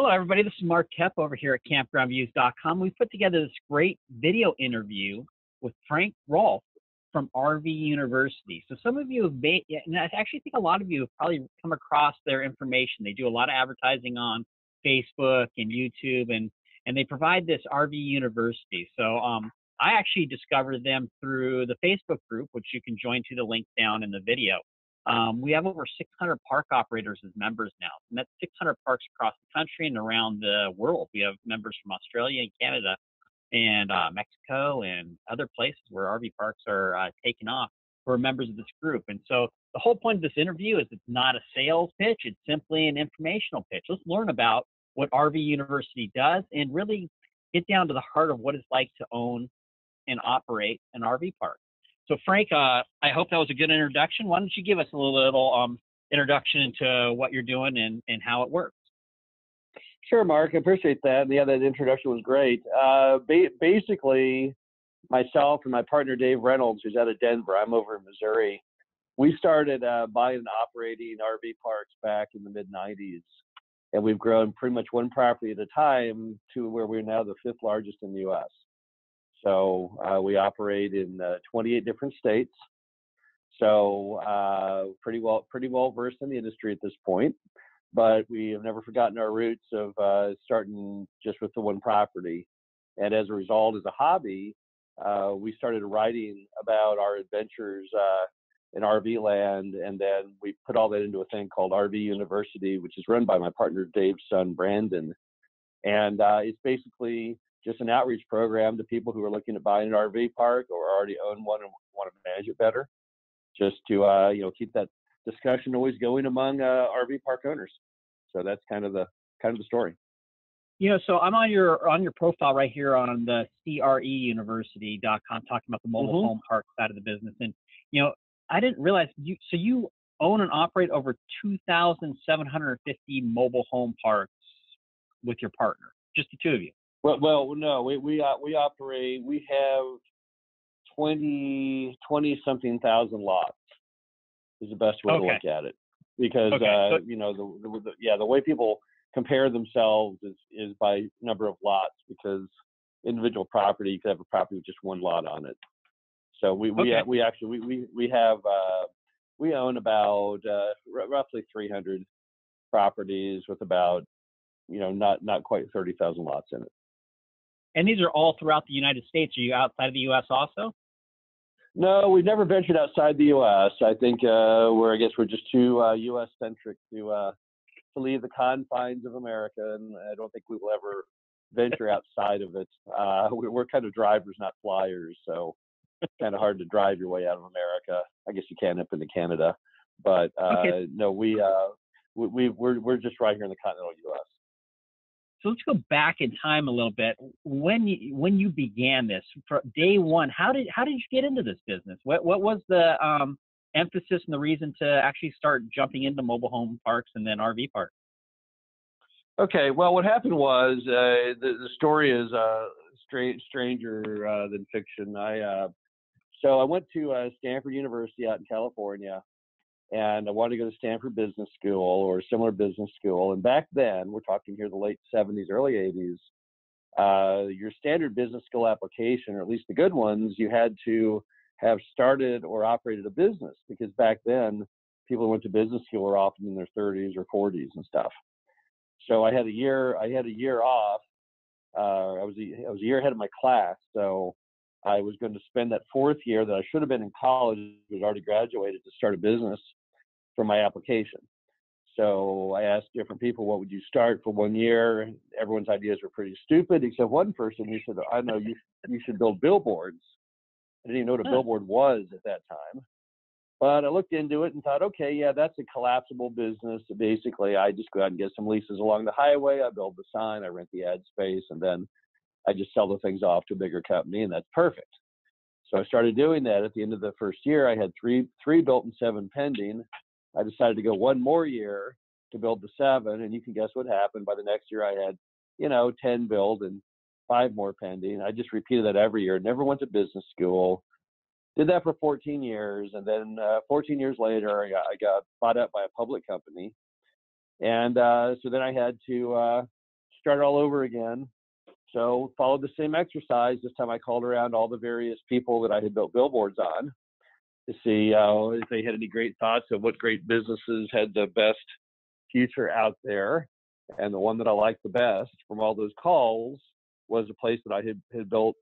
Hello, everybody. This is Mark Koep over here at campgroundviews.com. We've put together this great video interview with Frank Rolfe from RV University. So some of you have made, and I actually think a lot of you have probably come across their information. They do a lot of advertising on Facebook and YouTube, and and they provide this RV University. So um, I actually discovered them through the Facebook group, which you can join to the link down in the video. Um, we have over 600 park operators as members now, and that's 600 parks across the country and around the world. We have members from Australia and Canada and uh, Mexico and other places where RV parks are uh, taking off who are members of this group. And so the whole point of this interview is it's not a sales pitch, it's simply an informational pitch. Let's learn about what RV University does and really get down to the heart of what it's like to own and operate an RV park. So, Frank, uh, I hope that was a good introduction. Why don't you give us a little, um, introduction into what you're doing and, and how it works? Sure, Mark. I appreciate that. And yeah, that introduction was great. Uh, ba- basically, myself and my partner Dave Reynolds, who's out of Denver, I'm over in Missouri. We started uh, buying and operating RV parks back in the mid 90s, and we've grown pretty much one property at a time to where we're now the fifth largest in the U.S. So uh, we operate in uh, 28 different states. So uh, pretty well pretty well versed in the industry at this point but we have never forgotten our roots of uh, starting just with the one property. And as a result, as a hobby, uh, we started writing about our adventures uh, in RV land, and then we put all that into a thing called RV University, which is run by my partner Dave's son Brandon. And it's basically just an outreach program to people who are looking to buy an RV park or already own one and want to manage it better, just to uh, you know keep that discussion always going among uh, RV park owners. So that's kind of the kind of the story. You know, so I'm on your on your profile right here on the creuniversity.com talking about the mobile mm-hmm. home park side of the business, and you know, I didn't realize you. So you own and operate over 2,750 mobile home parks with your partner, just the two of you. Well, well, no, we we uh, we operate. We have 20 20 something thousand lots is the best way okay. to look at it because okay. uh, so, you know the, the, the, yeah the way people compare themselves is is by number of lots because individual property you could have a property with just one lot on it. So we we okay. we actually we we, we have uh, we own about uh, r- roughly 300 properties with about you know not not quite 30,000 lots in it. And these are all throughout the United States. Are you outside of the U.S. also? No, we've never ventured outside the U.S. I think uh, we're, I guess, we're just too uh, U.S. centric to uh, to leave the confines of America, and I don't think we will ever venture outside of it. Uh, we're kind of drivers, not flyers, so it's kind of hard to drive your way out of America. I guess you can up into Canada, but uh, okay. no, we uh, we, we we're we're just right here in the continental U.S. So let's go back in time a little bit. When you, when you began this, day one, how did how did you get into this business? What what was the um, emphasis and the reason to actually start jumping into mobile home parks and then RV parks? Okay, well, what happened was uh, the the story is uh, strange, stranger uh, than fiction. I uh, so I went to uh, Stanford University out in California, and I wanted to go to Stanford Business School or a similar business school. And back then, we're talking here the late 70s, early 80s, uh, your standard business school application, or at least the good ones, you had to have started or operated a business because back then, people who went to business school were often in their 30s or 40s and stuff. So I had a year, I had a year off. Uh, I was a, I was a year ahead of my class, so I was going to spend that fourth year that I should have been in college, was already graduated to start a business for my application. So I asked different people, what would you start for one year? Everyone's ideas were pretty stupid, except one person who said, I know you, you should build billboards. I didn't even know what a billboard was at that time. But I looked into it and thought, okay, yeah, that's a collapsible business. Basically, I just go out and get some leases along the highway. I build the sign, I rent the ad space, and then I just sell the things off to a bigger company, and that's perfect. So I started doing that. At the end of the first year, I had three three built and seven pending. I decided to go one more year to build the seven, and you can guess what happened. By the next year, I had, you know, 10 build and five more pending. I just repeated that every year. Never went to business school. Did that for 14 years, and then uh, 14 years later, I got, I got bought up by a public company, and uh, so then I had to uh, start all over again. So followed the same exercise. This time I called around all the various people that I had built billboards on to see uh, if they had any great thoughts of what great businesses had the best future out there. And the one that I liked the best from all those calls was a place that I had, had built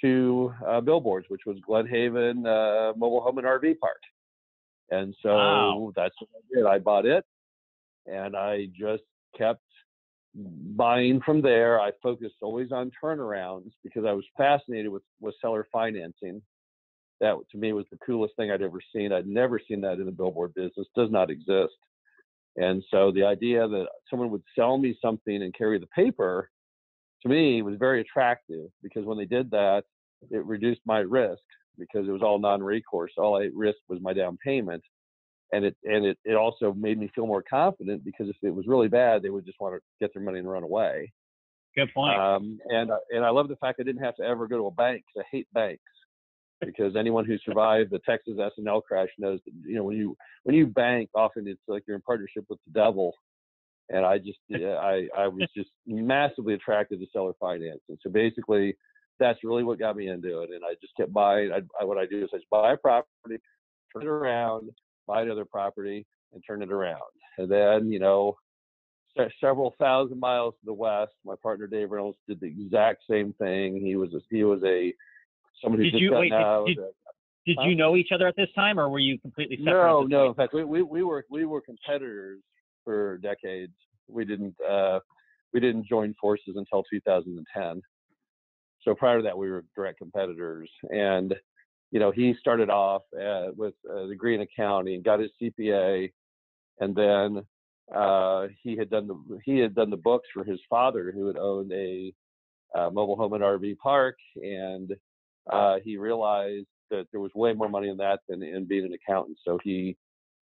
two uh, billboards, which was Glen Haven uh, Mobile Home and RV Park. And so Wow. that's what I did. I bought it and I just kept buying from there. I focused always on turnarounds because I was fascinated with, with seller financing. That to me was the coolest thing I'd ever seen. I'd never seen that in the billboard business. Does not exist. And so the idea that someone would sell me something and carry the paper to me was very attractive because when they did that, it reduced my risk because it was all non-recourse. All I risked was my down payment, and it and it, it also made me feel more confident because if it was really bad, they would just want to get their money and run away. Good point. Um, and I- and I love the fact I didn't have to ever go to a bank 'cause I hate banks because anyone who survived the Texas S&L crash knows that you know when you when you bank, often it's like you're in partnership with the devil. And I just I I was just massively attracted to seller financing. So basically, that's really what got me into it. And I just kept buying. I, I what I do is I just buy a property, turn it around, buy another property, and turn it around. And then you know se- several thousand miles to the west. My partner Dave Reynolds did the exact same thing. He was a, he was a who Did you- wait, did- did- Did huh? you know each other at this time, or were you completely separate? no, no. In fact, we, we we were we were competitors for decades. We didn't uh, we didn't join forces until 2010. So prior to that, we were direct competitors. And you know, he started off uh, with a degree in accounting, and got his CPA, and then uh, he had done the he had done the books for his father, who had owned a uh, mobile home and RV park, and uh, he realized that there was way more money in that than in being an accountant. So he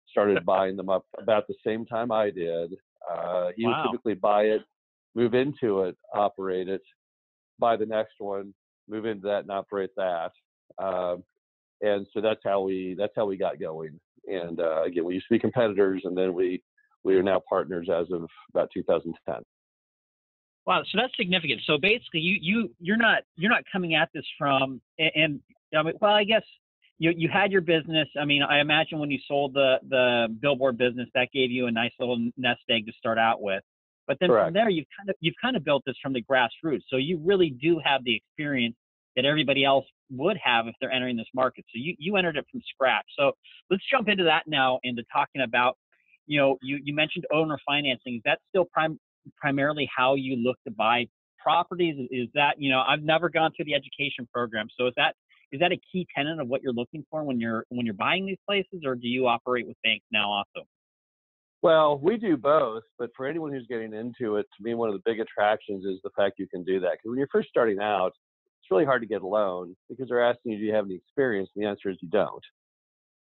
started buying them up about the same time I did. Uh, he Wow. would typically buy it, move into it, operate it, buy the next one, move into that, and operate that. Um, and so that's how we that's how we got going. And uh, again, we used to be competitors, and then we we are now partners as of about 2010. Wow, so that's significant. So basically, you you you're not you're not coming at this from and, and I mean, well, I guess you you had your business. I mean, I imagine when you sold the the billboard business, that gave you a nice little nest egg to start out with. But then Correct. from there, you've kind of you've kind of built this from the grassroots. So you really do have the experience that everybody else would have if they're entering this market. So you you entered it from scratch. So let's jump into that now, into talking about. You know, you, you mentioned owner financing. Is that still prime primarily how you look to buy properties? Is that you know I've never gone through the education program, so is that is that a key tenet of what you're looking for when you're when you're buying these places, or do you operate with banks now also? Well, we do both, but for anyone who's getting into it, to me, one of the big attractions is the fact you can do that. Because when you're first starting out, it's really hard to get a loan because they're asking you, do you have any experience? And the answer is you don't,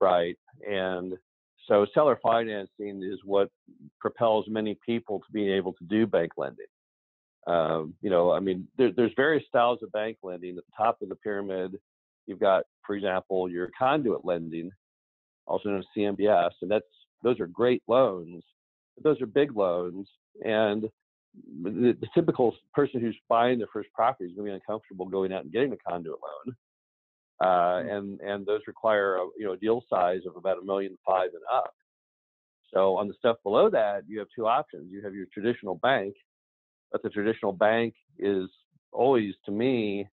right? And so seller financing is what propels many people to being able to do bank lending. Um, you know, I mean, there, there's various styles of bank lending. At the top of the pyramid, you've got, for example, your conduit lending, also known as CMBS, and that's those are great loans. Those are big loans, and the, the typical person who's buying their first property is going to be uncomfortable going out and getting a conduit loan. Uh, and and those require a, you know deal size of about a million five and up. So on the stuff below that, you have two options. You have your traditional bank, but the traditional bank is always, to me,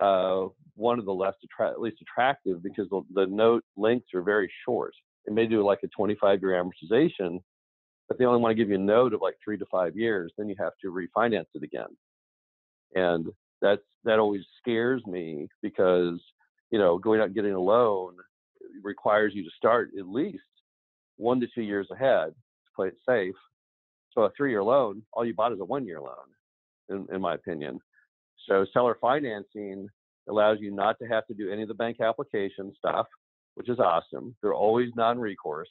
uh, one of the less attra- least attractive because the, the note lengths are very short. It may do like a 25 year amortization, but they only want to give you a note of like three to five years. Then you have to refinance it again, and that's that always scares me because you know going out and getting a loan requires you to start at least one to two years ahead to play it safe. So a three year loan, all you bought is a one year loan, in, in my opinion. So seller financing allows you not to have to do any of the bank application stuff, which is awesome. They're always non recourse,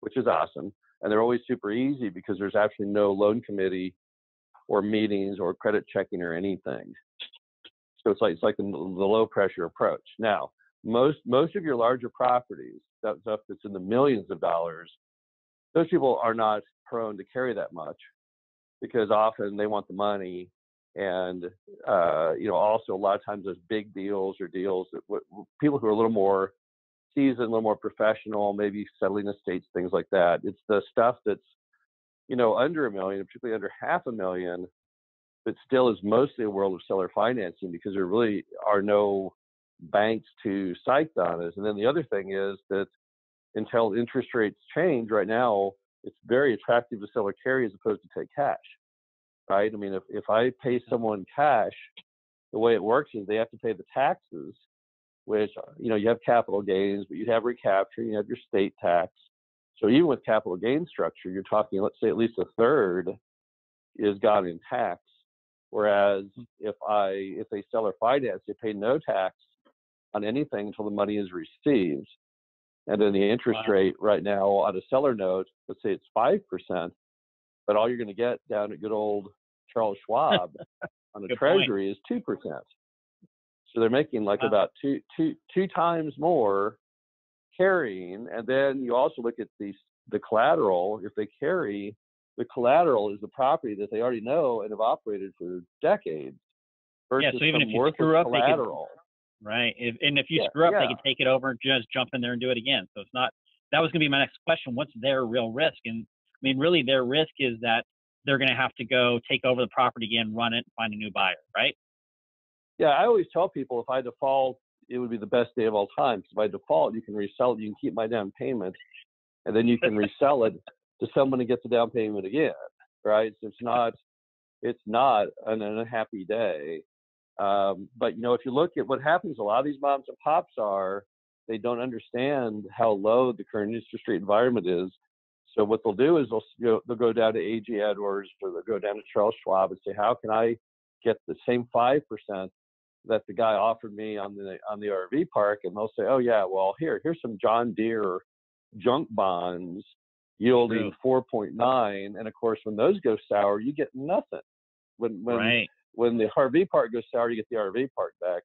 which is awesome. And they're always super easy because there's actually no loan committee or meetings or credit checking or anything. So it's like it's like the, the low pressure approach. Now, most most of your larger properties, that stuff that's in the millions of dollars, those people are not prone to carry that much. because often they want the money and uh, you know also a lot of times those big deals or deals that w- people who are a little more seasoned, a little more professional, maybe settling estates, things like that. It's the stuff that's you know under a million, particularly under half a million, but still is mostly a world of seller financing because there really are no banks to cite on us. And then the other thing is that until interest rates change right now, it's very attractive to sell or carry as opposed to take cash. Right? I mean, if, if I pay someone cash, the way it works is they have to pay the taxes, which, uh, you know, you have capital gains, but you have recapture, you have your state tax. So even with capital gain structure, you're talking, let's say at least a third is gone in tax. Whereas hmm. if I if they sell or finance, they pay no tax on anything until the money is received. And then the interest wow. rate right now on a seller note, let's say it's five percent, but all you're going to get down at good old Charles Schwab on the treasury point. is two percent. So they're making like wow. about two two two times more carrying. And then you also look at the the collateral. If they carry, the collateral is the property that they already know and have operated for decades. yeah, so even if you screw up, collateral. They right? If, and if you yeah, screw up, yeah. they can take it over and just jump in there and do it again. So it's not. That was going to be my next question. What's their real risk? And I mean, really, their risk is that they're going to have to go take over the property again, run it, find a new buyer, right? Yeah, I always tell people if I default, it would be the best day of all time. Because by default, you can resell it, you can keep my down payment, and then you can resell it to someone to get the down payment again, right? So it's not, it's not an unhappy day. Um, but you know, if you look at what happens, a lot of these moms and pops are they don't understand how low the current interest rate environment is. So what they'll do is they'll you know, they'll go down to AG Edwards or they'll go down to Charles Schwab and say, how can I get the same five percent that the guy offered me on the on the RV park? And they'll say, oh yeah, well here here's some John Deere junk bonds yielding 4.9, and of course when those go sour, you get nothing. When when right when the RV part goes sour, you get the RV part back.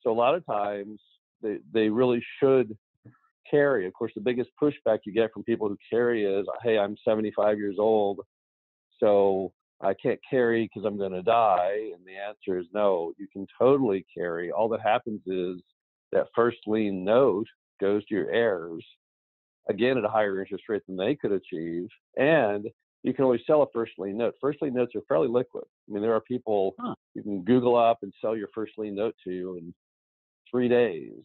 So a lot of times they they really should carry. Of course, the biggest pushback you get from people who carry is, "Hey, I'm 75 years old, so I can't carry because I'm going to die." And the answer is no. You can totally carry. All that happens is that first lien note goes to your heirs, again at a higher interest rate than they could achieve, and you can always sell a first lien note. First lien notes are fairly liquid. I mean, there are people huh. you can Google up and sell your first lien note to in three days.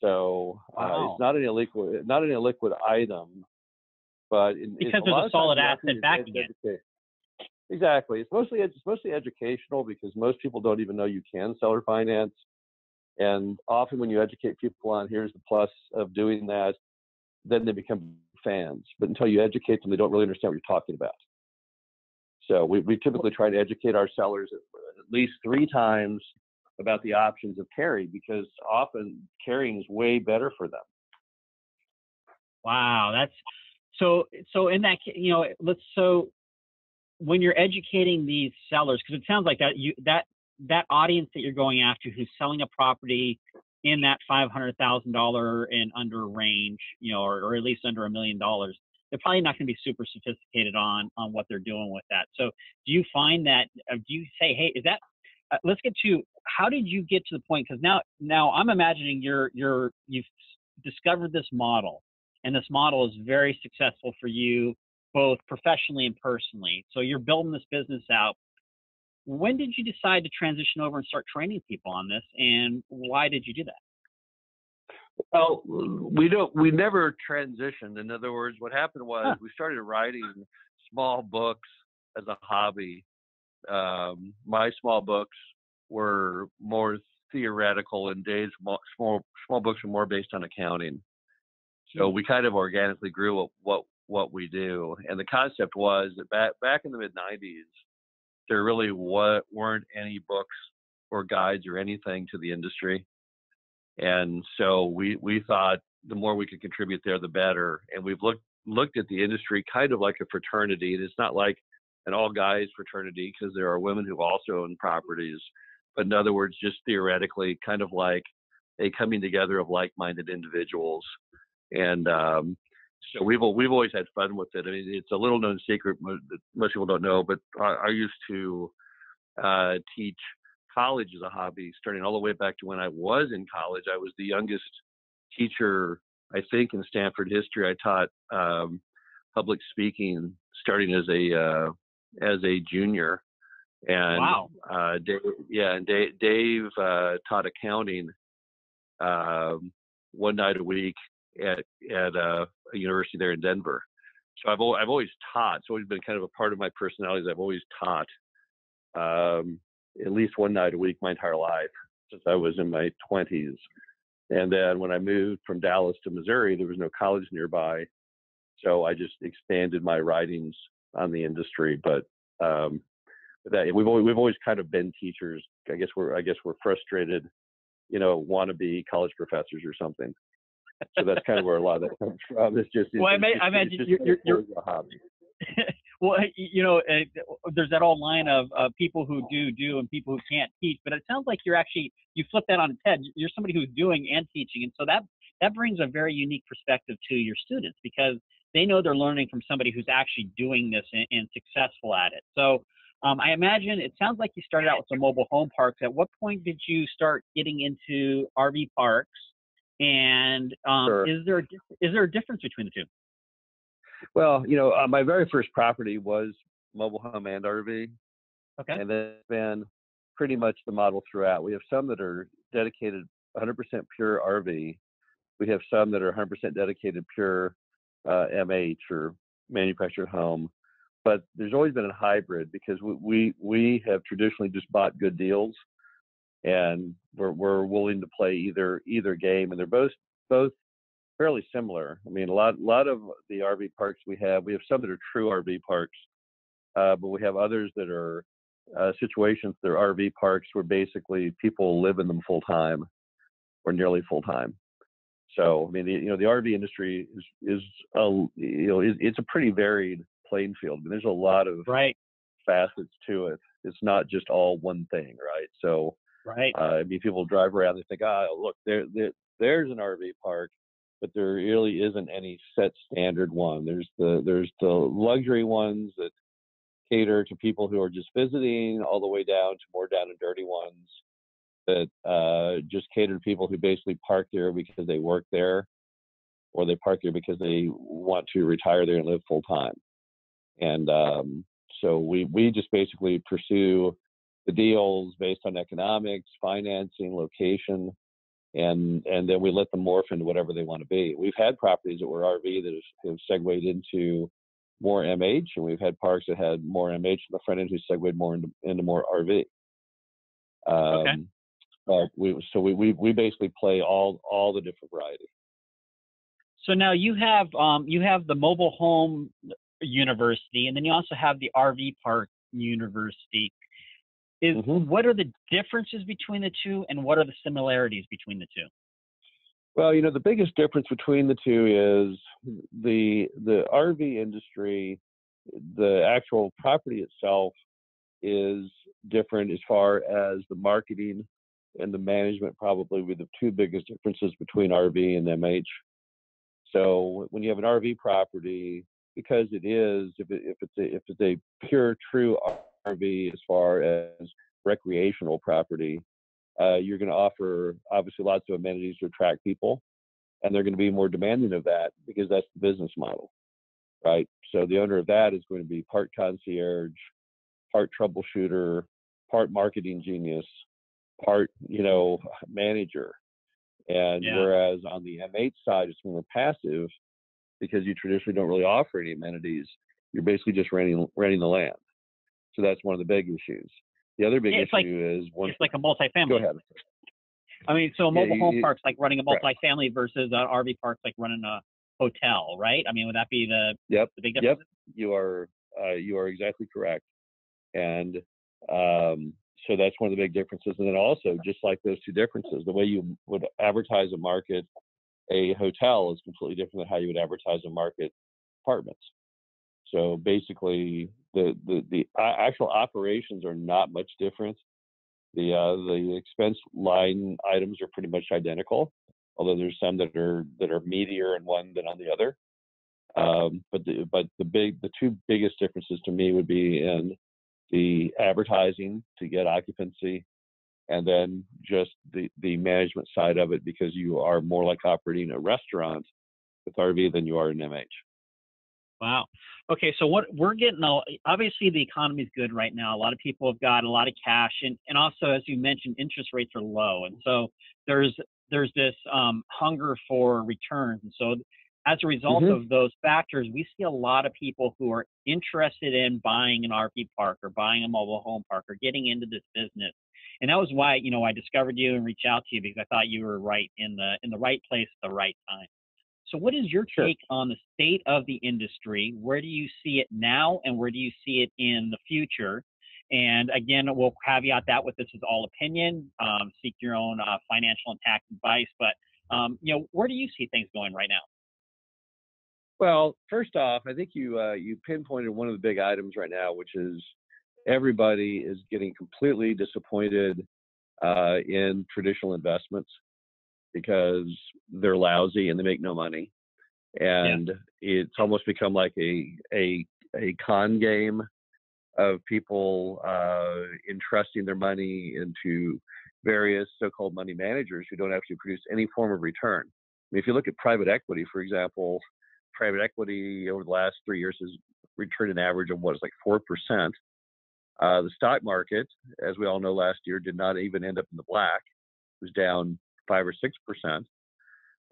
So wow. uh, it's not an illiquid, not an illiquid item, but in, because there's a, solid asset backing it. Exactly. It's mostly it's mostly educational because most people don't even know you can seller finance. And often when you educate people on here's the plus of doing that, then they become fans, but until you educate them, they don't really understand what you're talking about. So we, we typically try to educate our sellers at, at least three times about the options of carry because often carrying is way better for them. Wow, that's so. So in that, you know, let's so when you're educating these sellers, because it sounds like that you that that audience that you're going after who's selling a property in that $500,000 and under range, you know, or, or at least under a million dollars, they're probably not going to be super sophisticated on on what they're doing with that. So, do you find that? Uh, do you say, hey, is that? Uh, let's get to how did you get to the point? Because now, now I'm imagining you're you're you've discovered this model, and this model is very successful for you both professionally and personally. So you're building this business out when did you decide to transition over and start training people on this, and why did you do that? Well, we don't. We never transitioned. In other words, what happened was huh. we started writing small books as a hobby. Um, my small books were more theoretical, and Dave's small small books were more based on accounting. So hmm. we kind of organically grew what what, what we do, and the concept was that back back in the mid '90s, there really weren't any books or guides or anything to the industry. And so we, we thought the more we could contribute there, the better. And we've looked looked at the industry kind of like a fraternity. And it's not like an all guys fraternity because there are women who also own properties. But in other words, just theoretically, kind of like a coming together of like minded individuals. And um, so we've we've always had fun with it. I mean, it's a little known secret that most people don't know, but I, I used to uh, teach college as a hobby, starting all the way back to when I was in college. I was the youngest teacher, I think, in Stanford history. I taught um, public speaking starting as a uh, as a junior, and wow. uh, Dave, yeah, and Dave, Dave uh, taught accounting um, one night a week at at uh, a university there in Denver. So I've I've always taught. It's always been kind of a part of my personality. I've always taught um, at least one night a week my entire life since I was in my 20s. And then when I moved from Dallas to Missouri, there was no college nearby, so I just expanded my writings on the industry. But um, that we've always, we've always kind of been teachers. I guess we're I guess we're frustrated, you know, wannabe college professors or something. So that's kind of where a lot of that comes from. It's just well, it's, I, may, it's, I imagine just, you're, you're, you're a hobby. well, you know, uh, there's that old line of uh, people who do do and people who can't teach. But it sounds like you're actually you flip that on its head. You're somebody who's doing and teaching, and so that that brings a very unique perspective to your students because they know they're learning from somebody who's actually doing this and, and successful at it. So. Um, I imagine it sounds like you started out with the mobile home parks. At what point did you start getting into RV parks? And um, Sure. is there a, is there a difference between the two? Well, you know, uh, my very first property was mobile home and RV, Okay. and that's been pretty much the model throughout. We have some that are dedicated 100% pure RV. We have some that are 100% dedicated pure uh, MH or manufactured home. But there's always been a hybrid because we we, we have traditionally just bought good deals, and we're we're willing to play either either game, and they're both both fairly similar. I mean, a lot lot of the RV parks we have, we have some that are true RV parks, uh, but we have others that are uh, situations that are RV parks where basically people live in them full time or nearly full time. So, I mean, the, you know, the RV industry is is a you know is, it's a pretty varied playing field. I mean, there's a lot of Right. facets to it. It's not just all one thing, right? So, Right. uh, I mean, people drive around they think, ah, look, there, there, there's an RV park, but there really isn't any set standard one. There's the there's the luxury ones that cater to people who are just visiting, all the way down to more down and dirty ones that uh, just cater to people who basically park there because they work there, or they park there because they want to retire there and live full time. And um, so we we just basically pursue the deals based on economics, financing, location, and and then we let them morph into whatever they want to be. We've had properties that were RV that have, segued into more MH, and we've had parks that had more MH in the front end who segued more into, into more RV. Um, Okay. We so we, we we basically play all all the different varieties. So now you have um, you have the mobile home university, and then you also have the RV park university. Is Mhm. what are the differences between the two, and what are the similarities between the two? Well, you know, the biggest difference between the two is the the RV industry, the actual property itself is different as far as the marketing and the management probably were the two biggest differences between RV and MH. So when you have an RV property, because it is, if, it, if it's a, if it's a pure true RV as far as recreational property, uh, you're going to offer obviously lots of amenities to attract people, and they're going to be more demanding of that because that's the business model, right? So the owner of that is going to be part concierge, part troubleshooter, part marketing genius, part you know manager, and Yeah. whereas on the MH side it's more passive because you traditionally don't really offer any amenities. You're basically just renting renting the land. So that's one of the big issues. The other big Yeah, it's like- issue is once It's like a multifamily. go ahead. I mean, so a Yeah, mobile you- home you- park's like running a multifamily versus an RV park's like running a hotel, right? I mean, would that be the Yep. the big difference? Yep. You are uh, you are exactly correct, and um, so that's one of the big differences. And then also, just like those two differences, the way you would advertise a market, a hotel is completely different than how you would advertise a market apartments. So basically, the the the actual operations are not much different. The uh, the expense line items are pretty much identical, although there's some that are that are meatier in one than on the other. Um, but the, but the big the two biggest differences to me would be in the advertising to get occupancy, and then just the the management side of it because you are more like operating a restaurant with RV than you are in MH. Wow. Okay, so what we're getting obviously the economy is good right now. A lot of people have got a lot of cash, and and also as you mentioned, interest rates are low, and so there's there's this um, hunger for returns, and so as a result mm-hmm. of those factors, we see a lot of people who are interested in buying an RV park or buying a mobile home park or getting into this business. And that was why, you know, I discovered you and reached out to you because I thought you were right in the in the right place at the right time. So, what is your take sure. on the state of the industry? Where do you see it now, and where do you see it in the future? And again, we'll caveat that with this is all opinion. Um, seek your own uh, financial and tax advice. But um, you know, where do you see things going right now? Well, first off, I think you uh, you pinpointed one of the big items right now, which is everybody is getting completely disappointed uh, in traditional investments because they're lousy and they make no money. And yeah. it's almost become like a a a con game of people uh, entrusting their money into various so-called money managers who don't actually produce any form of return. I mean, if you look at private equity, for example, private equity over the last three years has returned an average of what is like four percent. Uh, the stock market, as we all know, last year did not even end up in the black. It was down five or six percent,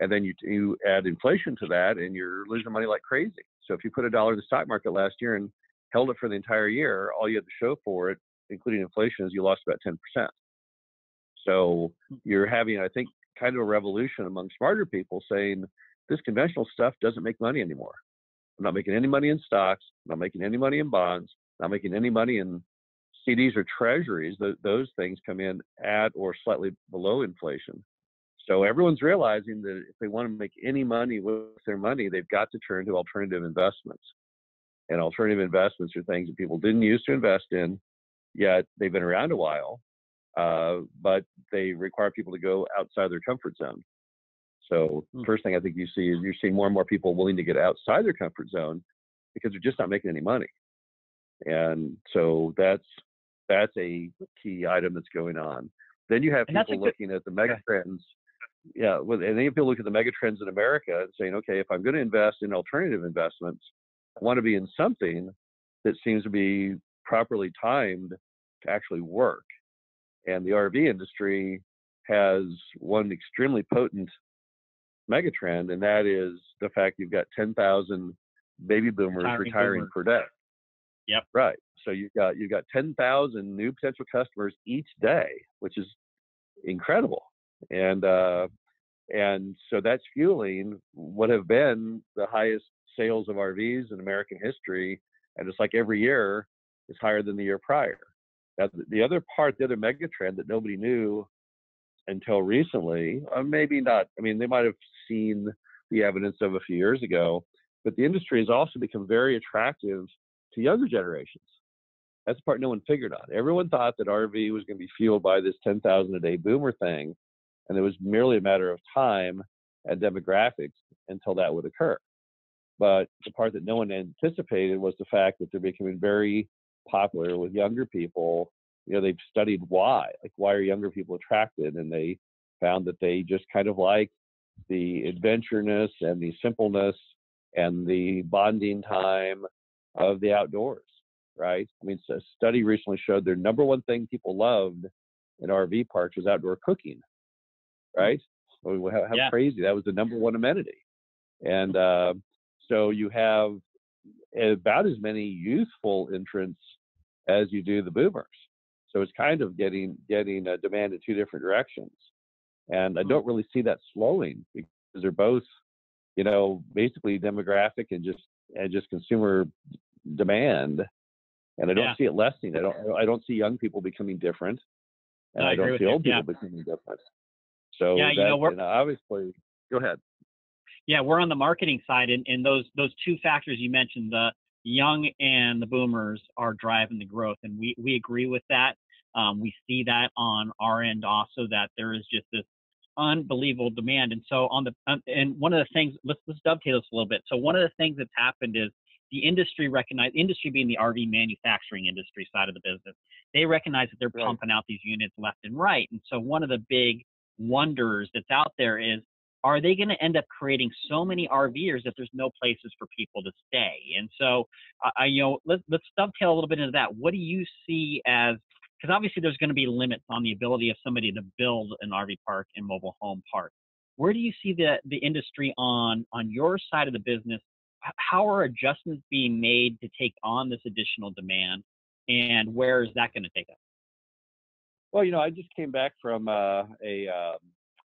and then you you add inflation to that, and you're losing money like crazy. So if you put a dollar in the stock market last year and held it for the entire year, all you had to show for it, including inflation, is you lost about ten percent. So hmm. you're having, I think, kind of a revolution among smarter people saying this conventional stuff doesn't make money anymore. I'm not making any money in stocks. I'm not making any money in bonds. I'm not making any money in CDs or treasuries. those things come in at or slightly below inflation. So everyone's realizing that if they want to make any money with their money, they've got to turn to alternative investments. And alternative investments are things that people didn't use to invest in, yet they've been around a while, uh, but they require people to go outside their comfort zone. So hmm. first thing I think you see is you're seeing more and more people willing to get outside their comfort zone because they're just not making any money. And so that's that's a key item that's going on. Then you have people looking at the mega trends yeah, well, and then people look at the megatrends in America and saying, okay, if I'm going to invest in alternative investments, I want to be in something that seems to be properly timed to actually work. And the RV industry has one extremely potent megatrend, and that is the fact you've got 10,000 baby boomers retiring, retiring per day. Yep. Right. So you've got you've got 10,000 new potential customers each day, which is incredible and uh, and so that's fueling what have been the highest sales of RVs in American history, and it's like every year is higher than the year prior. Now, the other part, the other mega trend that nobody knew until recently, uh, maybe not. I mean, they might have seen the evidence of a few years ago, but the industry has also become very attractive to younger generations. That's the part no one figured on. Everyone thought that RV was going to be fueled by this 10,000 a day boomer thing, and it was merely a matter of time and demographics until that would occur. But the part that no one anticipated was the fact that they're becoming very popular with younger people. You know, they've studied why, like why are younger people attracted, and they found that they just kind of like the adventureness and the simpleness and the bonding time of the outdoors, right? I mean, a study recently showed their number one thing people loved in RV parks was outdoor cooking right? i How, how yeah. crazy that was the number one amenity, and uh, so you have about as many youthful entrants as you do the boomers. So it's kind of getting getting a demand in two different directions, and I hmm. don't really see that slowing because they're both, you know, basically demographic and just and just consumer demand, and I don't yeah. see it lessening. I don't I don't see young people becoming different, and no, I, I don't see old people yeah. becoming different. So yeah, you know, we're, obviously, go ahead. Yeah, we're on the marketing side, and, and those those two factors you mentioned, the young and the boomers, are driving the growth, and we we agree with that. Um, we see that on our end also that there is just this unbelievable demand. And so on the um, and one of the things let's let's dovetail this a little bit. So one of the things that's happened is the industry recognize industry being the RV manufacturing industry side of the business, they recognize that they're Right. pumping out these units left and right. And so one of the big wonders that's out there is are they going to end up creating so many RVers that there's no places for people to stay? And so, I you know, let's let's dovetail a little bit into that. What do you see as because obviously there's going to be limits on the ability of somebody to build an RV park and mobile home park. Where do you see the the industry on on your side of the business? How are adjustments being made to take on this additional demand, and where is that going to take us? Well, you know, I just came back from uh, a um,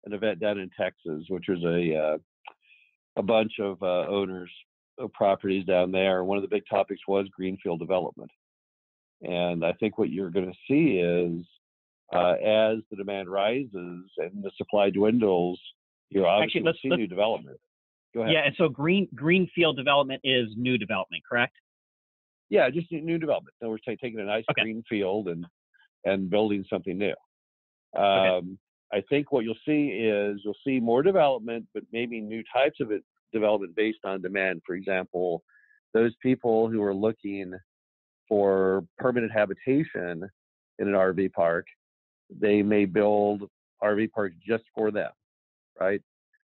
an event down in Texas, which was a uh, a bunch of uh, owners of properties down there. One of the big topics was greenfield development, and I think what you're going to see is uh, as the demand rises and the supply dwindles, you're obviously Actually, going let's- to see let's- new development. Go ahead. Yeah, and so green greenfield development is new development, correct? Yeah, just new- development. So we're ta- taking a nice Okay. green field and and building something new. Um, I think what you'll see is you'll see more development, but maybe new types of it, development based on demand. For example, those people who are looking for permanent habitation in an RV park, they may build RV parks just for them, right?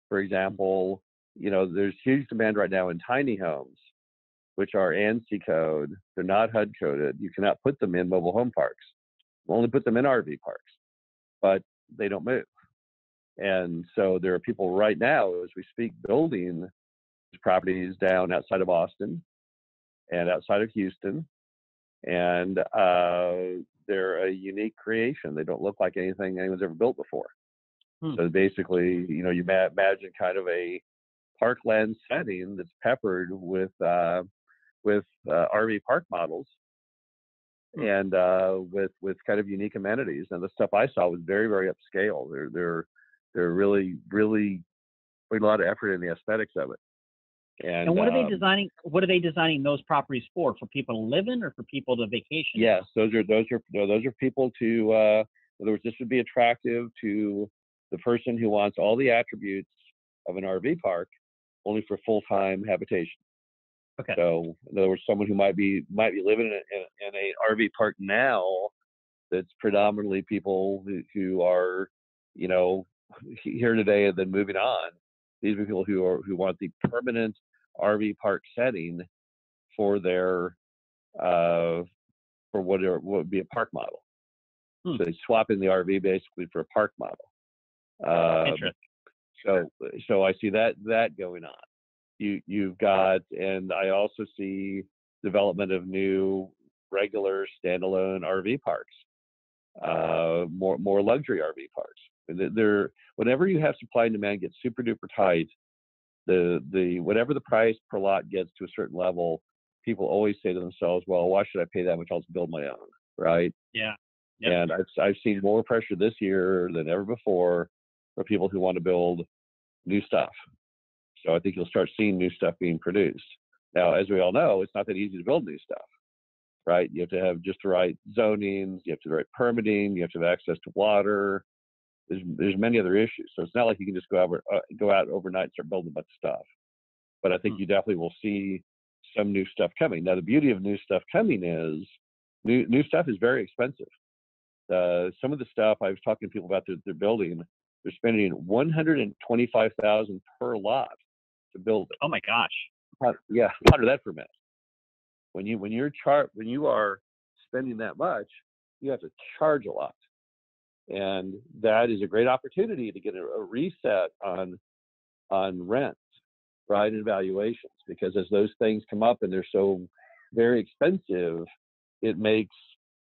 For example, you know, there's huge demand right now in tiny homes which are ANSI code. They're not HUD coded. You cannot put them in mobile home parks. You only put them in RV parks, but they don't move. And so there are people right now, as we speak, building properties down outside of Austin and outside of Houston. And uh, they're a unique creation. They don't look like anything anyone's ever built before. Hmm. So basically, you know, you ma- imagine kind of a parkland setting that's peppered with uh, with uh, RV park models. And uh, with with kind of unique amenities. And the stuff I saw was very very upscale. They're they're they're really really putting a lot of effort in the aesthetics of it. And, And what are they um, designing? What are they designing those properties for? For people to live in, or for people to vacation? Yes, those are those are those are people to. Uh, in other words, this would be attractive to the person who wants all the attributes of an RV park, only for full time habitation. Okay. So, in other words, someone who might be might be living in a, in, a RV park now, that's predominantly people who, who are, you know, here today and then moving on. These are people who are who want the permanent RV park setting for their uh, for what, are, what would be a park model. Hmm. So they swap in the RV basically for a park model. Um, Interesting. so so I see that that going on. You you've got and I also see development of new regular standalone RV parks, uh, more more luxury RV parks. And th- They're whenever you have supply and demand get super duper tight, the the whatever the price per lot gets to a certain level, people always say to themselves, "Well, why should I pay that much? I'll just build my own." Right? Yeah. Yep. And I've I've seen more pressure this year than ever before for people who want to build new stuff. So I think you'll start seeing new stuff being produced. Now, as we all know, it's not that easy to build new stuff, right? You have to have just the right zonings, you have to have the right permitting, you have to have access to water. There's there's many other issues. So it's not like you can just go out uh, go out overnight and start building a bunch of stuff. But I think Hmm. you definitely will see some new stuff coming. Now, the beauty of new stuff coming is new new stuff is very expensive. Uh, some of the stuff I was talking to people about that they're building, they're spending one hundred and twenty-five thousand per lot to build it. Oh my gosh. Yeah, ponder that for a minute. When you when you're char- when you are spending that much, you have to charge a lot, and that is a great opportunity to get a, a reset on on rents, right, and valuations. Because as those things come up and they're so very expensive, it makes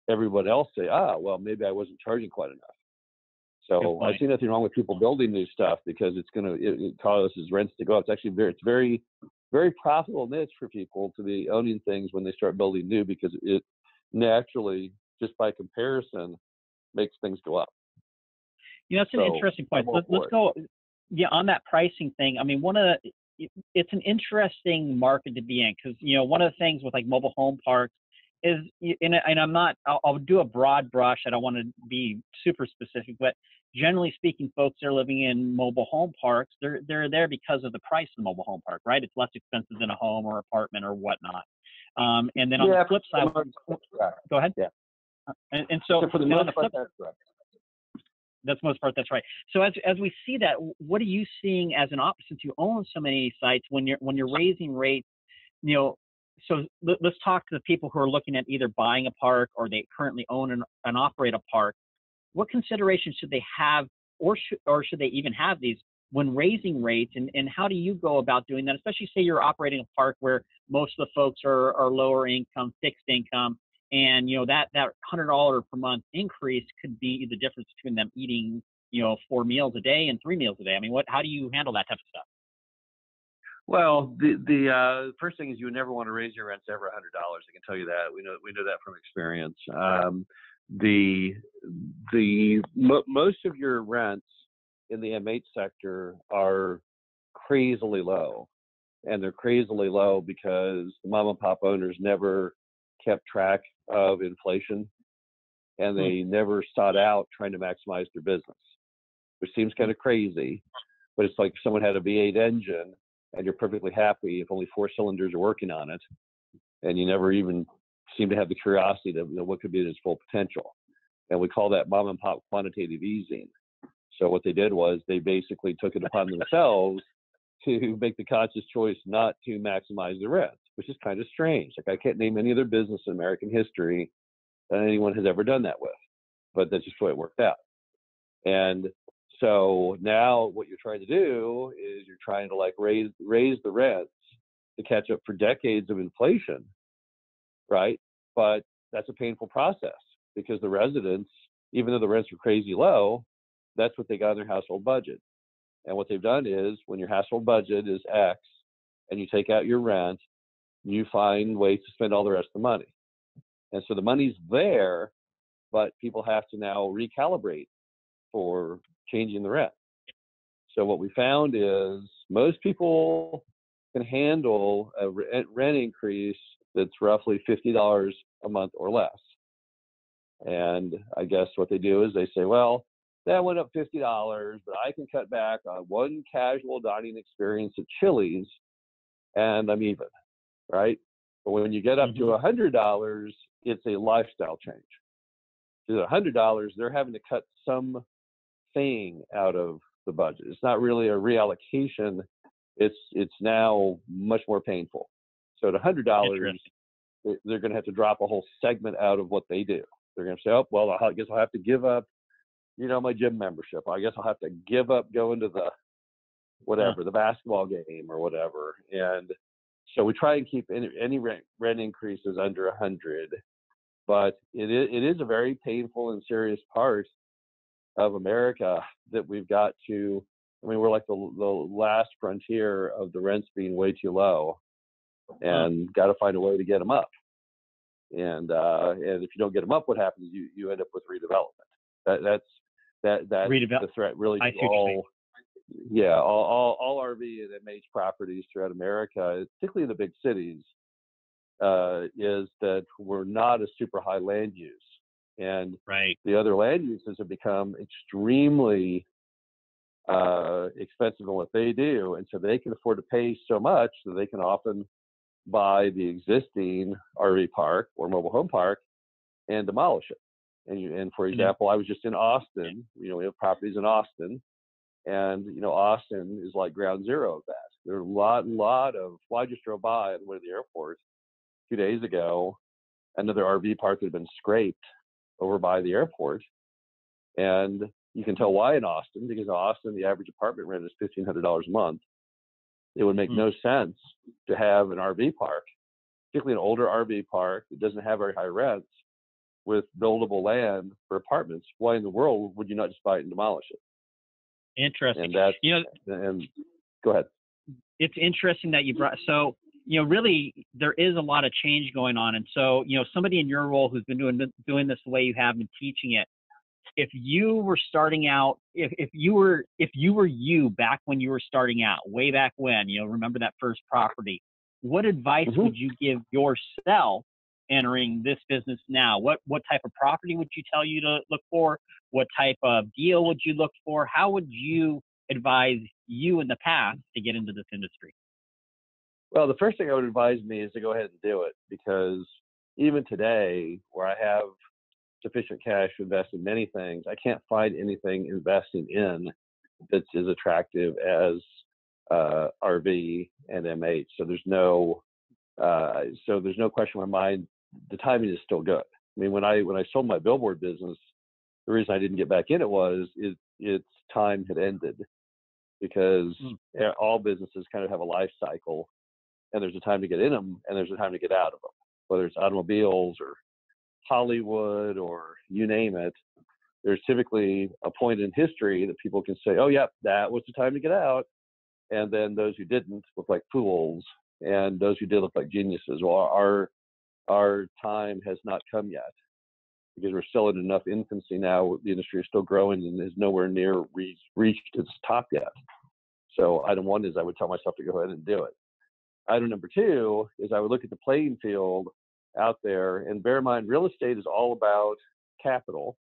everyone else say, ah, well, maybe I wasn't charging quite enough. So I see nothing wrong with people building new stuff because it's going to it, it causes rents to go up. It's actually very it's very very profitable niche for people to be owning things when they start building new because it naturally just by comparison makes things go up. You know, it's an So, interesting point. Let, let's go. Yeah, on that pricing thing. I mean, one of the, it's an interesting market to be in because you know one of the things with like mobile home parks is and, and I'm not I'll, I'll do a broad brush. I don't want to be super specific, but generally speaking, folks that are living in mobile home parks, they're they're there because of the price of the mobile home park, right? It's less expensive than a home or apartment or whatnot. Um, and then on yeah, the flip side, go ahead. Yeah. And, and so, so for the most most part, that's correct. That's most part. That's right. So as as we see that, what are you seeing as an op? Since you own so many sites, when you're when you're raising rates, you know. So let, us talk to the people who are looking at either buying a park or they currently own and, and operate a park. What considerations should they have, or should or should they even have these when raising rates? And and how do you go about doing that? Especially say you're operating a park where most of the folks are are lower income, fixed income and you know that that hundred dollar per month increase could be the difference between them eating you know four meals a day and three meals a day. I mean, what how do you handle that type of stuff? Well, the the uh, first thing is you would never want to raise your rents ever a hundred dollars. I can tell you that. We know we know that from experience. Um, the the mo- most of your rents in the MH sector are crazily low, and they're crazily low because the mom and pop owners never kept track of inflation and hmm. they never sought out trying to maximize their business, which seems kind of crazy. But it's like someone had a V8 engine and you're perfectly happy if only four cylinders are working on it, and you never even seem to have the curiosity to you know, what could be its full potential. And we call that mom and pop quantitative easing. So what they did was they basically took it upon themselves to make the conscious choice not to maximize the rent which is kind of strange. Like I can't name any other business in American history that anyone has ever done that with, but that's just the way it worked out. And so now what you're trying to do is you're trying to like raise raise the rents to catch up for decades of inflation, right? But that's a painful process because the residents, even though the rents are crazy low, that's what they got in their household budget. And what they've done is when your household budget is X and you take out your rent you find ways to spend all the rest of the money. And so the money's there, but people have to now recalibrate for changing the rent. So what we found is most people can handle a rent increase that's roughly $50 a month or less. And I guess what they do is they say, well, that went up $50, but I can cut back on one casual dining experience at Chili's and I'm even right? But when you get up mm-hmm. to a hundred dollars, it's a lifestyle change. To a hundred dollars, they're having to cut some thing out of the budget. It's not really a reallocation. It's it's now much more painful. So at a hundred dollars, they're going to have to drop a whole segment out of what they do. They're going to say, "Oh, well, I guess I'll have to give up, you know, my gym membership. I guess I'll have to give up going to the uh-huh. whatever, yeah. the basketball game or whatever." And so we try and keep any, any rent, rent increases under a 100, but it is, it is a very painful and serious part of America that we've got to. I mean, we're like the, the last frontier of the rents being way too low, and got to find a way to get them up. And uh, and if you don't get them up, what happens? You you end up with redevelopment. That that's that that Redevel- the threat really to all yeah, all, all, all RV and MH properties throughout America, particularly in the big cities, uh, is that we're not a super high land use. And right. the other land uses have become extremely uh, expensive in what they do. And so they can afford to pay so much that they can often buy the existing RV park or mobile home park and demolish it. And, you, and for mm-hmm. example, I was just in Austin. You know, we have properties in Austin, and you know, Austin is like ground zero of that. There are a lot, lot of. Well, I just drove by the way to the airport two days ago. Another RV park had been scraped over by the airport, and you can tell why in Austin because in Austin the average apartment rent is fifteen hundred dollars a month. It would make mm. no sense to have an RV park, particularly an older RV park that doesn't have very high rents, with buildable land for apartments. Why in the world would you not just buy it and demolish it? Interesting. And that's, you know, and go ahead. It's interesting that you brought so you know really there is a lot of change going on, and so you know somebody in your role who's been doing doing this the way you have been teaching it. If you were starting out, if, if you were if you were you back when you were starting out, way back when, you know, remember that first property, what advice mm-hmm. would you give yourself entering this business now? What what type of property would you tell you to look for? What type of deal would you look for? How would you advise you in the past to get into this industry? Well, the first thing I would advise me is to go ahead and do it because even today, where I have sufficient cash to invest in many things, I can't find anything investing in that's as attractive as uh, RV and MH. So there's no uh, so there's no question in my mind. The timing is still good. I mean, when I when I sold my billboard business, the reason I didn't get back in it was it, its time had ended because mm. all businesses kind of have a life cycle, and there's a time to get in them and there's a time to get out of them. Whether it's automobiles or Hollywood or you name it, there's typically a point in history that people can say, "Oh, yeah, that was the time to get out," and then those who didn't look like fools, and those who did look like geniuses. Well, our our time has not come yet because we're still in enough infancy now. The industry is still growing and is nowhere near re- reached its top yet. So item one is I would tell myself to go ahead and do it. Item number two is I would look at the playing field out there and bear in mind real estate is all about capital,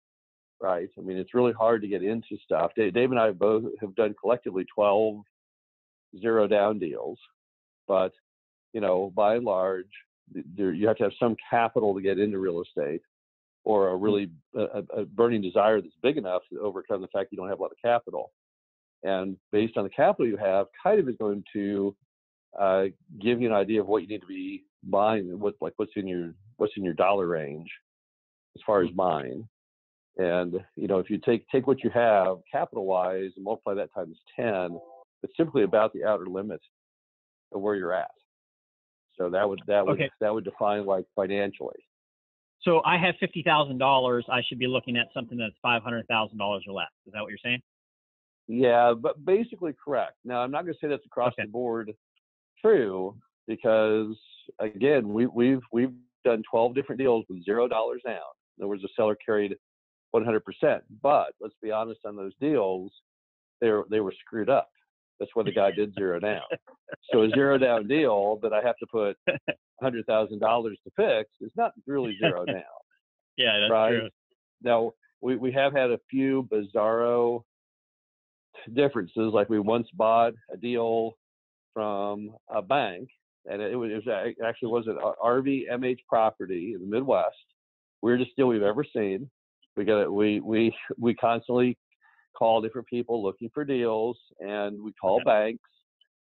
right? I mean it's really hard to get into stuff. Dave and I both have done collectively 12 zero down deals, but you know by and large there, you have to have some capital to get into real estate or a really a, a burning desire that's big enough to overcome the fact you don't have a lot of capital. And based on the capital you have, kind of is going to uh, give you an idea of what you need to be buying, what like what's in your what's in your dollar range as far as buying. And you know, if you take take what you have capital wise and multiply that times ten, it's simply about the outer limit of where you're at. So that would that would okay. that would define like financially. So I have fifty thousand dollars. I should be looking at something that's five hundred thousand dollars or less. Is that what you're saying? Yeah, but basically correct. Now I'm not going to say that's across okay. the board true because again, we, we've we've done 12 different deals with zero dollars down. In other words, the seller carried 100%. But let's be honest on those deals, they were they were screwed up. That's why the guy did zero down. So a zero down deal that I have to put hundred thousand dollars to fix is not really zero down. yeah, that's right? true. Now we, we have had a few bizarro differences. Like we once bought a deal from a bank, and it was, it was actually was an RV MH property in the Midwest. Weirdest deal we've ever seen. We got we we we constantly call different people looking for deals, and we call okay. banks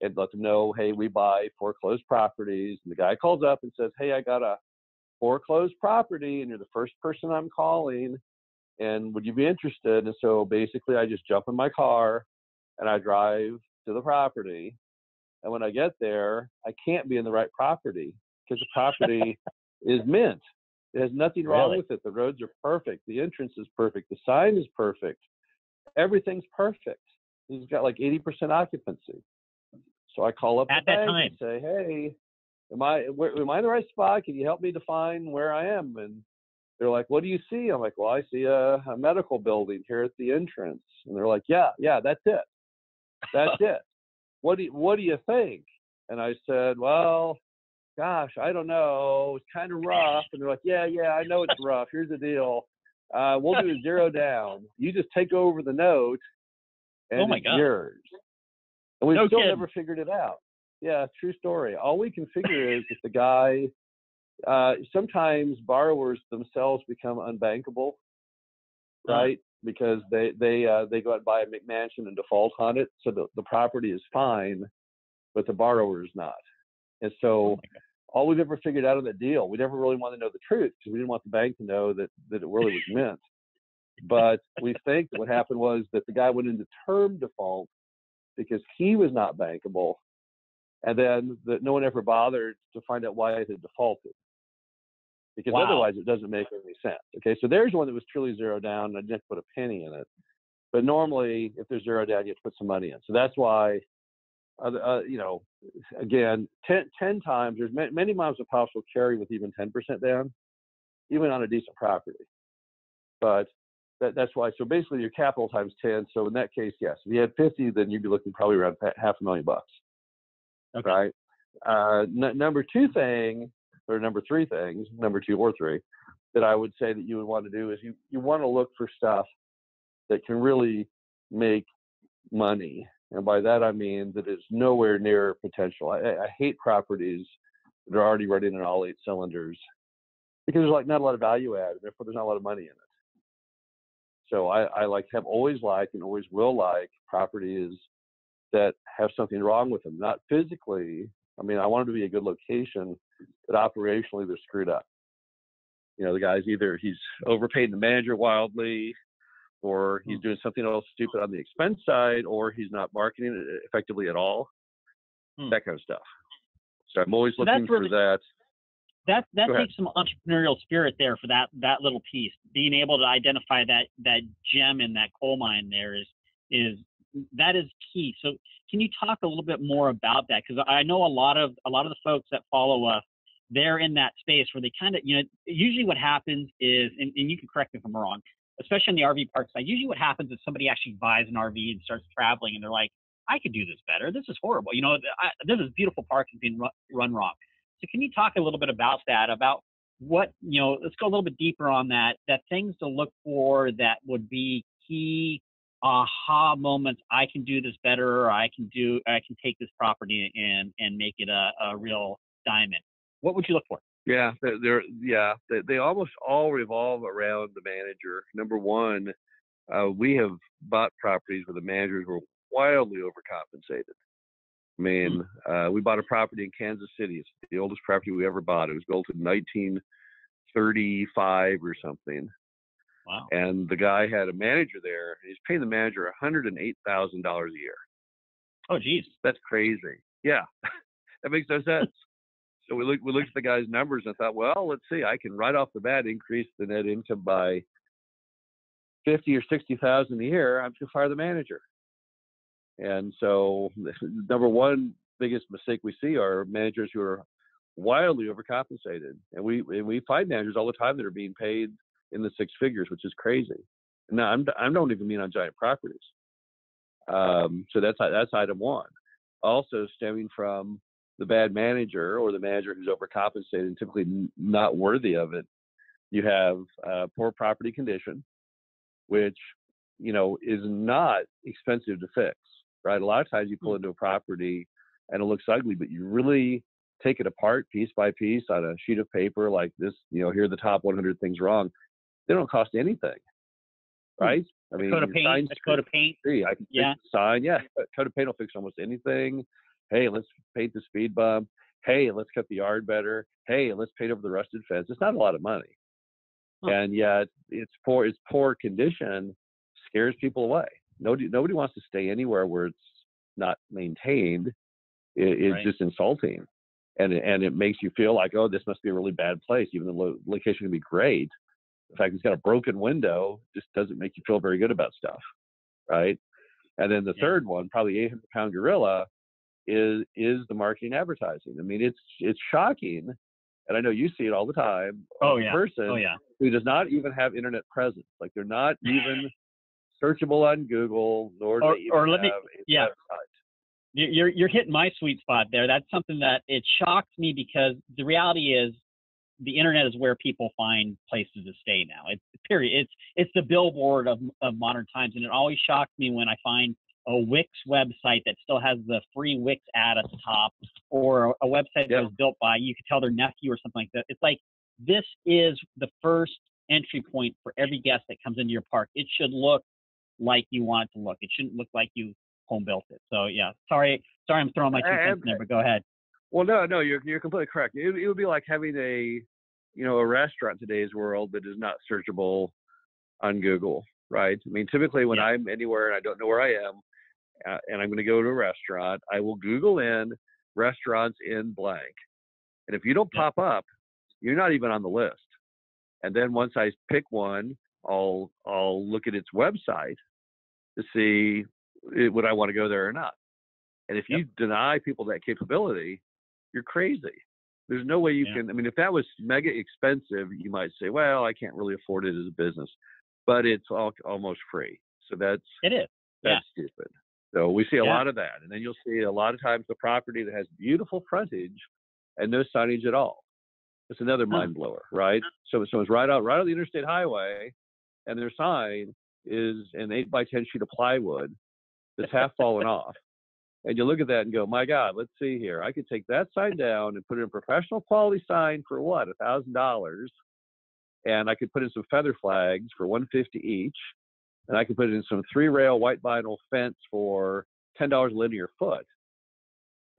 and let them know, hey, we buy foreclosed properties. And the guy calls up and says, hey, I got a foreclosed property, and you're the first person I'm calling. And would you be interested? And so basically, I just jump in my car and I drive to the property. And when I get there, I can't be in the right property because the property is mint. It has nothing wrong really? with it. The roads are perfect. The entrance is perfect. The sign is perfect everything's perfect. He's got like 80% occupancy. So I call up at the that bank time. and say, "Hey, am I where, am I in the right spot? Can you help me define where I am?" And they're like, "What do you see?" I'm like, "Well, I see a, a medical building here at the entrance." And they're like, "Yeah, yeah, that's it. That's it. What do you, what do you think?" And I said, "Well, gosh, I don't know. It's kind of rough." And they're like, "Yeah, yeah, I know it's rough. Here's the deal uh, we'll do a zero down. You just take over the note, and oh my it's God. yours. And we've no still kidding. never figured it out. Yeah, true story. All we can figure is if the guy. Uh, sometimes borrowers themselves become unbankable, Uh-huh. right? Because they they uh, they go out and buy a McMansion and default on it, so the, the property is fine, but the borrower is not. And so Oh all we've ever figured out of that deal. We never really wanted to know the truth because we didn't want the bank to know that that it really was meant. But we think what happened was that the guy went into term default because he was not bankable, and then that no one ever bothered to find out why it had defaulted. Because Wow. otherwise, it doesn't make any sense. Okay, so there's one that was truly zero down, and I didn't put a penny in it. But normally, if there's zero down, you have to put some money in. So that's why uh, uh, you know, again, 10, 10 times, there's many, many miles of house will carry with even 10% down, even on a decent property. But that, that's why, so basically your capital times 10. So in that case, yes, if you had 50, then you'd be looking probably around half a million bucks. Okay. Right. Uh, n- number two thing or number three things, number two or three, that I would say that you would want to do is you, you want to look for stuff that can really make money. And by that I mean that it's nowhere near potential. I, I hate properties that are already running on all eight cylinders because there's like not a lot of value add, and therefore there's not a lot of money in it. So I, I like have always liked and always will like properties that have something wrong with them, not physically. I mean, I want them to be a good location, but operationally they're screwed up. You know, the guy's either he's overpaid the manager wildly, or he's hmm. doing something else stupid on the expense side, or he's not marketing it effectively at all. Hmm. That kind of stuff. So I'm always looking for that. That that takes some entrepreneurial spirit there for that that little piece. Being able to identify that that gem in that coal mine there is is that is key. So can you talk a little bit more about that? Because I know a lot of a lot of the folks that follow us, they're in that space where they kind of you know usually what happens is and, and you can correct me if I'm wrong especially in the RV park side, usually what happens is somebody actually buys an RV and starts traveling and they're like, I could do this better. This is horrible. You know, I, this is beautiful park is being run, run wrong. So can you talk a little bit about that, about what, you know, let's go a little bit deeper on that, that things to look for that would be key aha moments. I can do this better, or I can do, I can take this property and, and make it a, a real diamond. What would you look for? Yeah, they're, yeah they, they almost all revolve around the manager. Number one, uh, we have bought properties where the managers were wildly overcompensated. I mean, hmm. uh, we bought a property in Kansas City. It's the oldest property we ever bought. It was built in 1935 or something. Wow. And the guy had a manager there. He's paying the manager $108,000 a year. Oh, geez. That's crazy. Yeah, that makes no sense. So we looked we looked at the guy's numbers and thought, well, let's see, I can right off the bat increase the net income by fifty or sixty thousand a year. I'm gonna fire the manager. And so, number one biggest mistake we see are managers who are wildly overcompensated, and we and we find managers all the time that are being paid in the six figures, which is crazy. Now I'm I don't even mean on giant properties. Um, so that's that's item one. Also stemming from the bad manager or the manager who's overcompensated and typically not worthy of it. You have uh, poor property condition, which you know is not expensive to fix. Right, a lot of times you pull hmm. into a property and it looks ugly, but you really take it apart piece by piece on a sheet of paper like this. You know, here are the top 100 things wrong. They don't cost anything, hmm. right? I mean, a coat of paint. A coat of paint. I can yeah. sign. Yeah, a coat of paint will fix almost anything. Hey, let's paint the speed bump. Hey, let's cut the yard better. Hey, let's paint over the rusted fence. It's not a lot of money, huh. and yet it's poor. It's poor condition scares people away. Nobody nobody wants to stay anywhere where it's not maintained. It, it's right. just insulting, and and it makes you feel like oh this must be a really bad place, even though the location can be great. The fact it's got a broken window just doesn't make you feel very good about stuff, right? And then the yeah. third one, probably 800 pound gorilla, is is the marketing advertising. I mean, it's it's shocking, and I know you see it all the time. Oh yeah. Oh, person oh yeah. Who does not even have internet presence? Like they're not even searchable on Google, nor or, or let me yeah. Website. You're you're hitting my sweet spot there. That's something that it shocks me because the reality is the internet is where people find places to stay now. It's period. It's it's the billboard of of modern times, and it always shocks me when I find a Wix website that still has the free Wix ad at the top, or a, website that was built by you could tell their nephew or something like that. It's like this is the first entry point for every guest that comes into your park. It should look like you want it to look. It shouldn't look like you home built it. So yeah, sorry, sorry, I'm throwing my two cents in there, but go ahead. Well, no, no, you're you're completely correct. It, it would be like having a, you know, a restaurant today's world that is not searchable on Google, right? I mean, typically when yeah. I'm anywhere and I don't know where I am, uh, and I'm going to go to a restaurant, I will Google in restaurants in blank. And if you don't pop up, you're not even on the list. And then once I pick one, I'll I'll look at its website to see it, would I want to go there or not. And if yep. you deny people that capability, you're crazy. There's no way you yeah. can. I mean, if that was mega expensive, you might say, well, I can't really afford it as a business, but it's all, almost free. So that's it is. That's yeah. stupid. So we see a yeah. lot of that. And then you'll see a lot of times the property that has beautiful frontage and no signage at all. It's another mind blower, right? So, so it's right out, right on the interstate highway, and their sign is an eight by ten sheet of plywood that's half fallen off. And you look at that and go, my God, let's see here. I could take that sign down and put in a professional quality sign for what, a thousand dollars, and I could put in some feather flags for one fifty each, and I can put it in some three rail white vinyl fence for ten dollars linear foot,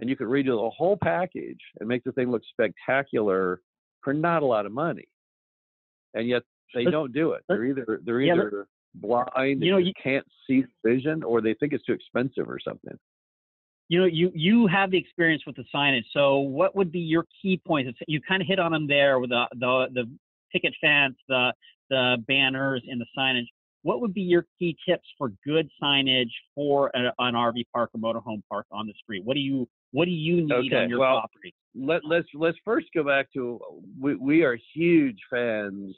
and you could redo the whole package and make the thing look spectacular for not a lot of money, and yet they don't do it. They're either they're Yeah, either blind You know, you- can't see vision, or they think it's too expensive or something. you know you you have the experience with the signage so what would be your key points you kind of hit on them there with the the the picket fence the the banners and the signage what would be your key tips for good signage for a, an rv park or motorhome park on the street what do you what do you need Okay, on your well, property let, let's let's first go back to we, we are huge fans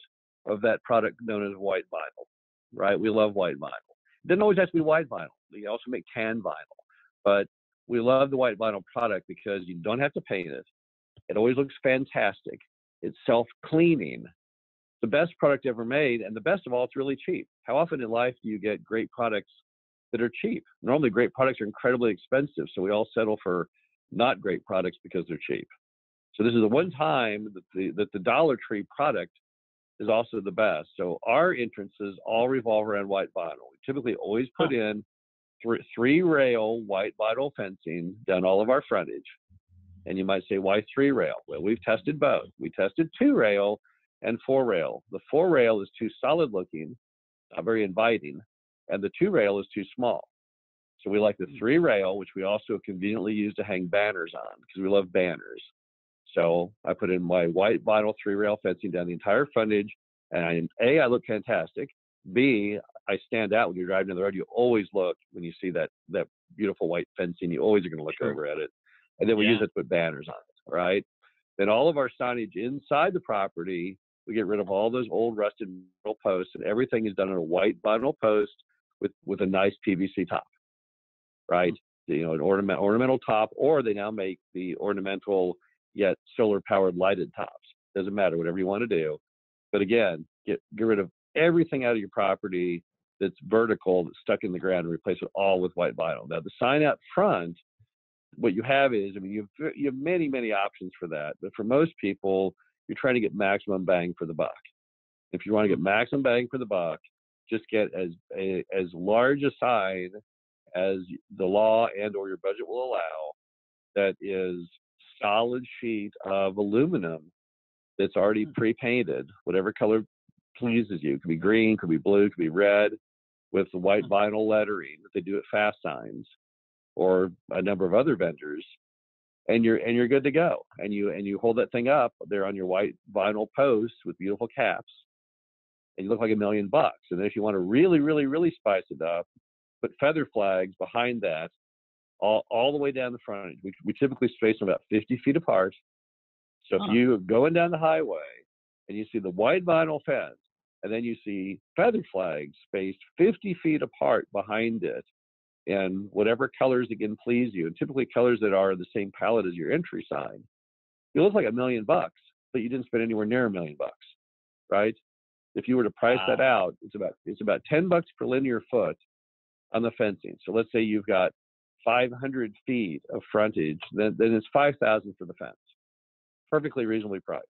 of that product known as white vinyl, right? We love white vinyl. It doesn't always have to be white vinyl. They also make tan vinyl, but we love the white vinyl product because you don't have to paint it. It always looks fantastic. It's self-cleaning. The best product ever made, and the best of all, it's really cheap. How often in life do you get great products that are cheap? Normally, great products are incredibly expensive, so we all settle for not great products because they're cheap. So this is the one time that the that the Dollar Tree product is also the best. So our entrances all revolve around white vinyl. We typically always put in three, three rail white vinyl fencing down all of our frontage. And you might say, why three rail? Well, we've tested both. We tested two rail and four rail. The four rail is too solid looking, not very inviting, and the two rail is too small. So we like the hmm. three rail, which we also conveniently use to hang banners on because we love banners. So I put in my white vinyl three rail fencing down the entire frontage, and I, A, I look fantastic. B, I stand out when you're driving down the road. You always look when you see that that beautiful white fencing. You always are going to look Sure. over at it, and then we use it to put banners on it. Right. Then all of our signage inside the property, we get rid of all those old rusted metal posts, and everything is done in a white vinyl post with with a nice PVC top. Right. You know, an ornament ornamental top, or they now make the ornamental yet solar powered lighted tops. Doesn't matter, whatever you want to do. But again, get get rid of everything out of your property that's vertical, that's stuck in the ground, and replace it all with white vinyl. Now the sign out front, what you have is, I mean, you have you have many many options for that. But for most people, you're trying to get maximum bang for the buck. If you want to get mm-hmm. maximum bang for the buck, just get as a, as large a sign as the law and or your budget will allow that is solid sheet of aluminum that's already mm. pre-painted, whatever color pleases you. It could be green, could be blue, could be red, with the white mm-hmm. vinyl lettering that they do at Fast Signs or a number of other vendors, and you're and you're good to go. And you and you hold that thing up there on your white vinyl post with beautiful caps, and you look like a million bucks. And then if you want to really, really, really spice it up, put feather flags behind that all, all the way down the front. We, we typically space them about 50 feet apart. So Huh. if you're going down the highway and you see the white vinyl fence, and then you see feather flags spaced 50 feet apart behind it, and whatever colors again please you, and typically colors that are the same palette as your entry sign, you look like a million bucks, but you didn't spend anywhere near a million bucks, right? If you were to price that out, it's about it's about 10 bucks per linear foot on the fencing. So let's say you've got 500 feet of frontage, then, then it's 5,000 for the fence. Perfectly reasonably priced.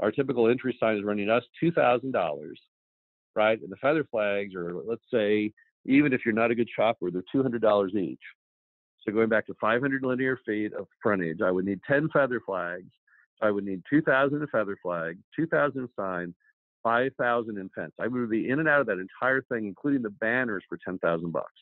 Our typical entry sign is running us $2,000, right? And the feather flags are, let's say, even if you're not a good shopper, they're $200 each. So going back to 500 linear feet of frontage, I would need 10 feather flags. I would need 2,000 in feather flag, 2,000 in sign, 5,000 in fence. I would be in and out of that entire thing, including the banners, for 10,000 bucks.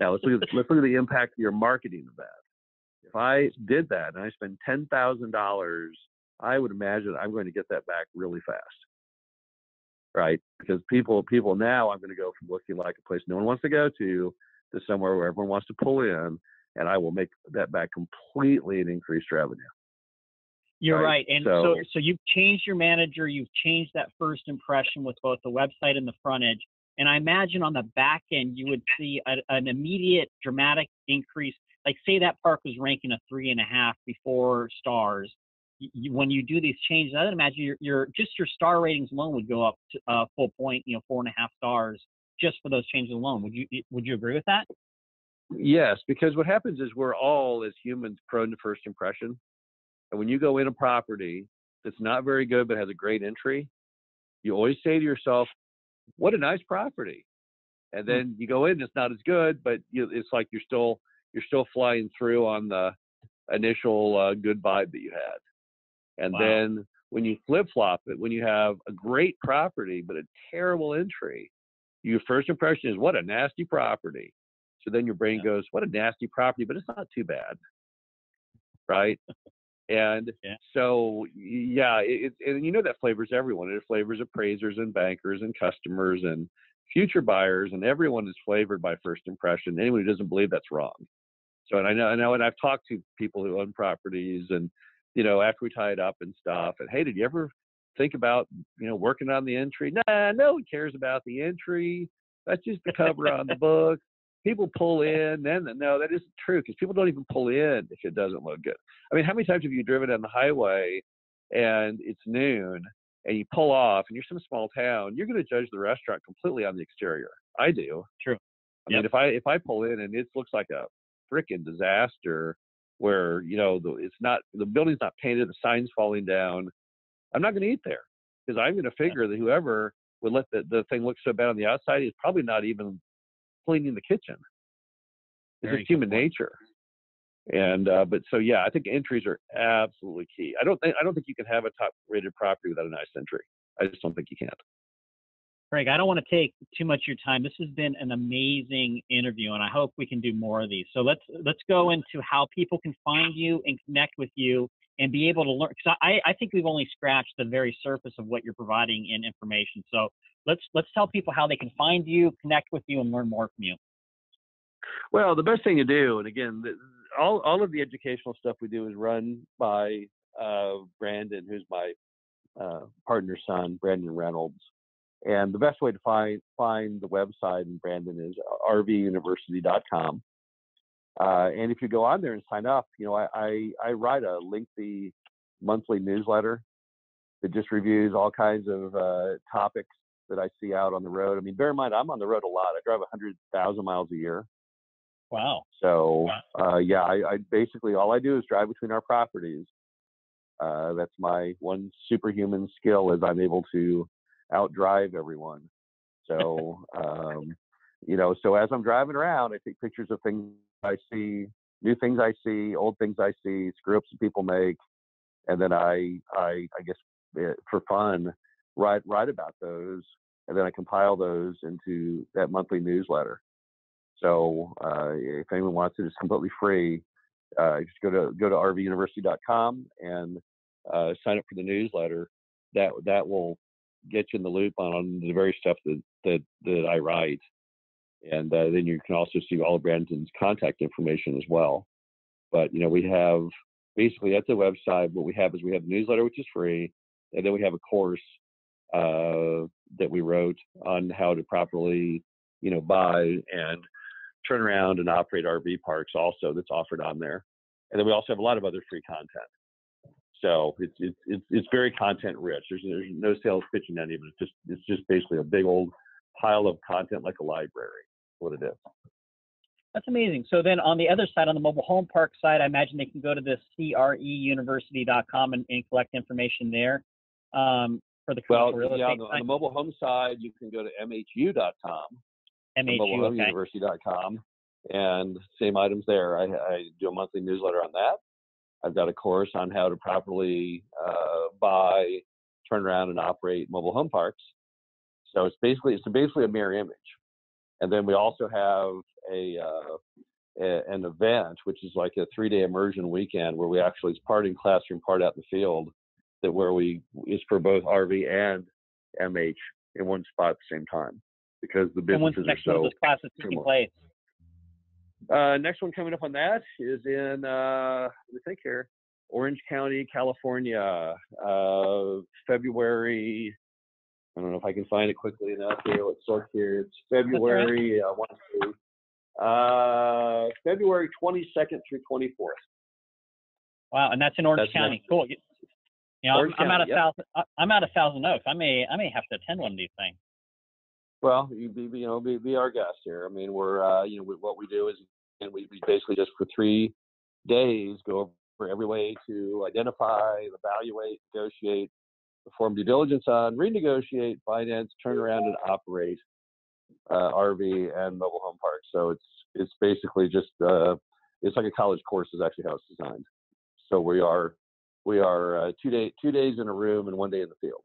Now let's look at let's look at the impact of your marketing of that. If I did that and I spend ten thousand dollars, I would imagine I'm going to get that back really fast, right? Because people people now I'm going to go from looking like a place no one wants to go to to somewhere where everyone wants to pull in, and I will make that back completely in increased revenue. You're Right, right. And so, so- so you've changed your manager, you've changed that first impression with both the website and the frontage. And I imagine on the back end, you would see a, an immediate dramatic increase. Like say that park was ranking a three and a half before stars. You, when you do these changes, I would imagine your, your just your star ratings alone would go up to uh, full point, you know, four and a half stars just for those changes alone. Would you would you agree with that? Yes, because what happens is we're all as humans prone to first impression, and when you go in a property that's not very good but has a great entry, you always say to yourself, "What a nice property," and Hmm. then you go in, it's not as good, but you, it's like you're still you're still flying through on the initial uh, good vibe that you had, and Wow. then when you flip flop it, when you have a great property but a terrible entry, your first impression is what a nasty property. So then your brain Yeah. goes, what a nasty property, but it's not too bad, right? And Yeah. so yeah, it, it, and you know that flavors everyone. It flavors appraisers and bankers and customers and future buyers, and everyone is flavored by first impression. Anyone who doesn't believe that's wrong. So, and I know, I know, and I've talked to people who own properties, and you know, after we tie it up and stuff, and hey, did you ever think about you know working on the entry? Nah, no one cares about the entry. That's just the cover on the book. People pull in, then no, that isn't true because people don't even pull in if it doesn't look good. I mean, how many times have you driven down the highway and it's noon and you pull off and you're some small town? You're going to judge the restaurant completely on the exterior. I do. True. I mean, if I if I pull in and it looks like a freaking disaster, where you know the, it's not the building's not painted, the signs falling down, I'm not going to eat there because I'm going to figure that whoever would let the, the thing look so bad on the outside is probably not even cleaning the kitchen. It's Very just human point. nature. And uh, but so yeah, I think entries are absolutely key. I don't think I don't think you can have a top rated property without a nice entry. I just don't think you can. Craig, I don't want to take too much of your time. This has been an amazing interview, and I hope we can do more of these. So let's let's go into how people can find you and connect with you and be able to learn. Because I, I think we've only scratched the very surface of what you're providing in information. So let's let's tell people how they can find you, connect with you, and learn more from you. Well, the best thing to do, and again, the, all all of the educational stuff we do is run by uh, Brandon, who's my uh, partner's son, Brandon Reynolds. And the best way to find find the website and Brandon is rvuniversity.com. Uh, and if you go on there and sign up, you know, I, I, I write a lengthy monthly newsletter that just reviews all kinds of uh, topics that I see out on the road. I mean, bear in mind, I'm on the road a lot. I drive 100,000 miles a year. Wow. So uh, yeah, I, I basically all I do is drive between our properties. Uh, that's my one superhuman skill is I'm able to outdrive everyone. So um, you know, so as I'm driving around, I take pictures of things I see, new things I see, old things I see, screw ups people make, and then I I I guess eh, for fun write write about those, and then I compile those into that monthly newsletter. So uh, if anyone wants it, it's completely free. Uh, just go to go to rvuniversity.com and uh, sign up for the newsletter. That that will get you in the loop on, on the very stuff that that that I write, and uh, then you can also see all of Brandon's contact information as well. But you know we have basically at the website what we have is we have the newsletter which is free, and then we have a course uh, that we wrote on how to properly you know buy and turn around and operate RV parks also that's offered on there. And then we also have a lot of other free content. So it's it's it's, it's very content rich. There's, there's no sales pitching any of it. It's just it's just basically a big old pile of content like a library. What it is. That's amazing. So then on the other side, on the mobile home park side, I imagine they can go to the creuniversity.com and, and collect information there um, for the Well, commercial real yeah, on estate the, on the mobile home side, you can go to mhu.com, MHU, okay. mobilehomeuniversity.com, and same items there. I, I do a monthly newsletter on that. I've got a course on how to properly uh, buy, turn around, and operate mobile home parks. So it's basically it's basically a mirror image. And then we also have a, uh, a an event, which is like a three-day immersion weekend where we actually it's part in classroom, part out in the field. That where we is for both RV and MH in one spot at the same time because the businesses are next one of so those classes taking place? Uh, next one coming up on that is in, uh, let me think here, Orange County, California, uh, February. I don't know if I can find it quickly enough here. Let's look here. It's February, uh, one, two, uh, February 22nd through 24th. Wow, and that's in Orange That's County. next- Cool. You know, I'm, Orange I'm out of yep. Thousand. I- I'm out of Thousand Oaks. I may I may have to attend one of these things. Well, you be you know be, be our guest here. I mean, we're uh, you know what we do is and we, we basically just for three days go over every way to identify, evaluate, negotiate, perform due diligence on, renegotiate, finance, turn around, and operate uh, RV and mobile home parks. So it's it's basically just uh, it's like a college course is actually how it's designed. So we are we are uh, two day two days in a room and one day in the field.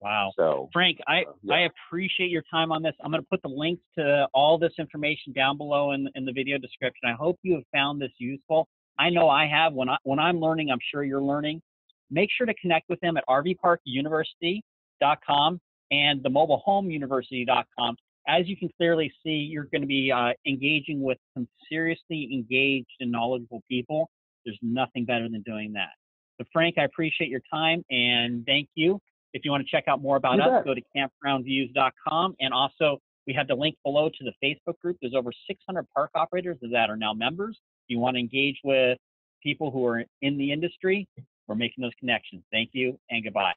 Wow. So Frank, I, Uh, yeah. I appreciate your time on this. I'm going to put the links to all this information down below in, in the video description. I hope you have found this useful. I know I have. When I when I'm learning, I'm sure you're learning. Make sure to connect with them at rvparkuniversity.com and the mobilehomeuniversity.com. As you can clearly see, you're going to be uh, engaging with some seriously engaged and knowledgeable people. There's nothing better than doing that. So, Frank, I appreciate your time and thank you. If you want to check out more about You us, bet. go to campgroundviews.com. And also, we have the link below to the Facebook group. There's over 600 park operators that are now members. If you want to engage with people who are in the industry, we're making those connections. Thank you and goodbye.